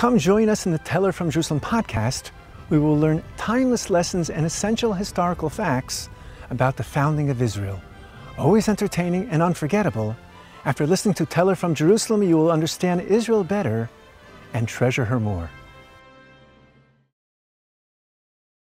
Come join us in the Teller from Jerusalem podcast. We will learn timeless lessons and essential historical facts about the founding of Israel. Always entertaining and unforgettable. After listening to Teller from Jerusalem, you will understand Israel better and treasure her more.